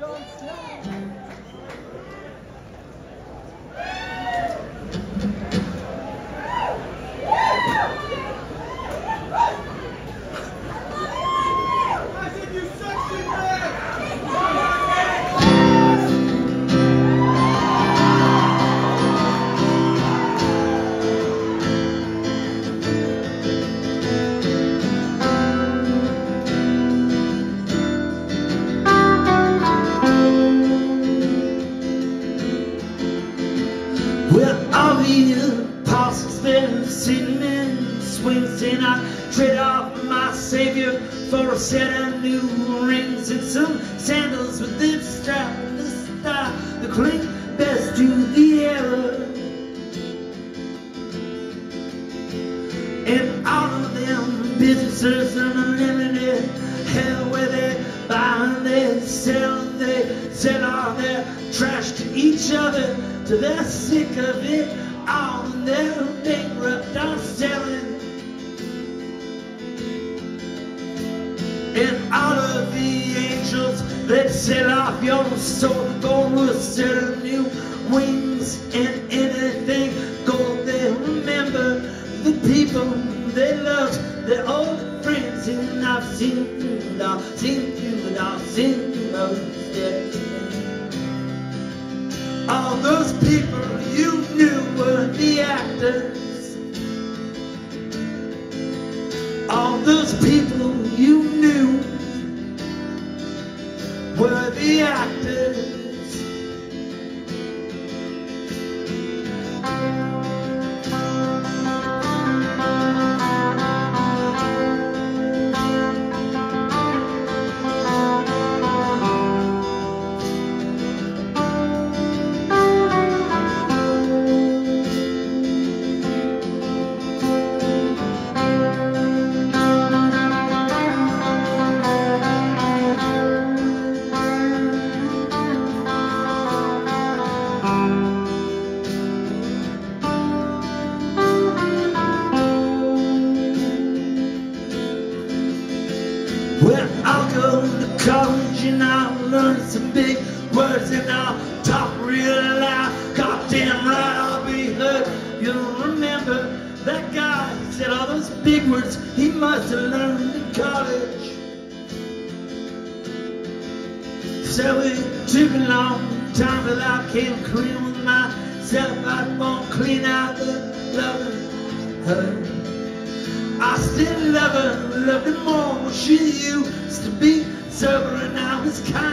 Well, the apostles there sitting in swings, and I trade off my Savior for a set of new rings. And some sandals with this strap this style that cling best to the era. And all of them businesses unlimited hell where they buy and they sell. They sell all their trash to each other till they're sick of it all and they're bankrupt on selling. And all of the angels that set off your soul go of new wings and anything gold. They remember the people they loved, their old friends, and I've seen through all, seen through all, seen through most everything. All those people All those people you knew were the actors. Well, I'll go to college and I'll learn some big words and I'll talk real loud. Goddamn right, I'll be heard. You'll remember that guy who said all those big words he must have learned in college. So it took a long time till I came clean with myself. I won't clean out the loving. I still love her, love more. She used to be sober and now it's kind